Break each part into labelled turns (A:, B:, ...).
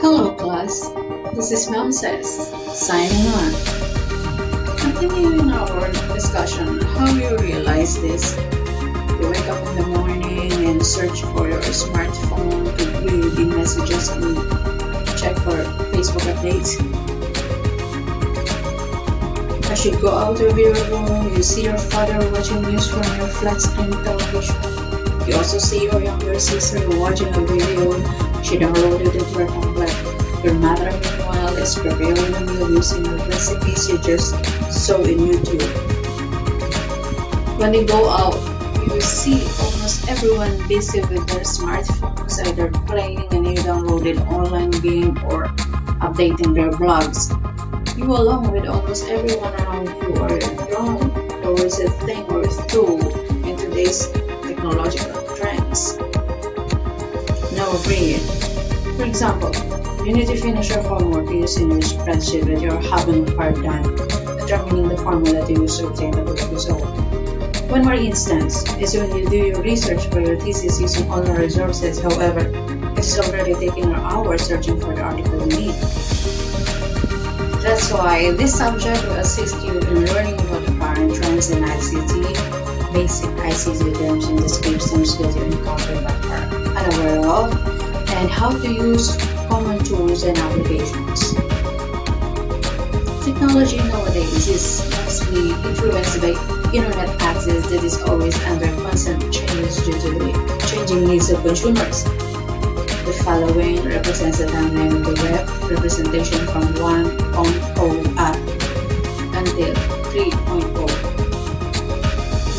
A: Hello class, this is Mom Says, signing on. Continuing our discussion, how you realize this. You wake up in the morning and search for your smartphone to view the messages and check for Facebook updates. As you go out of your room, you see your father watching news from your flat screen television. You also see your younger sister watching a video she downloaded it from for tablet. Your mother, meanwhile, is preparing a meal using the recipes you just saw in YouTube. When you go out, you see almost everyone busy with their smartphones, either playing a new downloaded online game or updating their blogs. You, along with almost everyone around you, are drawn towards a thing or two in today's technological. Read. For example, you need to finish your homework using your spreadsheet that you're having a hard time determining the formula to use to obtain the good result. One more instance is when you do your research for your thesis using online resources, however, it is already taking an hour searching for the article you need. That's why this subject will assist you in learning about the current trends in ICT, basic ICT terms and descriptions that you encounter but are unaware of, and how to use common tools and applications. Technology nowadays is mostly influenced by internet access that is always under constant change due to the changing needs of consumers. The following represents the timeline of the web representation from 1.0 up until 3.0.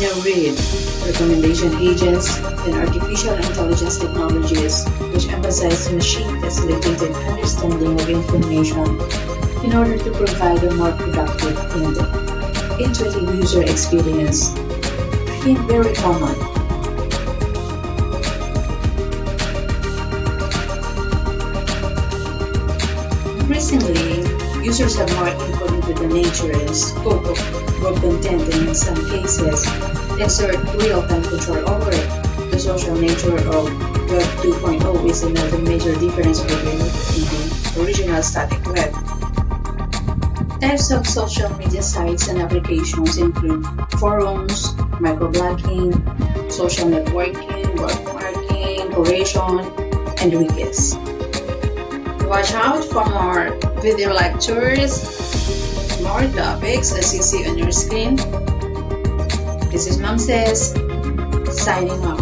A: Now read recommendation agents and artificial intelligence technologies which emphasize machine-facilitated understanding of information in order to provide a more productive and intuitive user experience. Became very common. Increasingly, users have more input into the nature and scope of web content and in some cases, exert real-time control over it. The social nature of Web 2.0 is another major difference between the original static web. Types of social media sites and applications include forums, microblogging, social networking, bookmarking, curation, and wikis. Watch out for more video lectures, more topics as you see on your screen. This is Mom Says, signing off.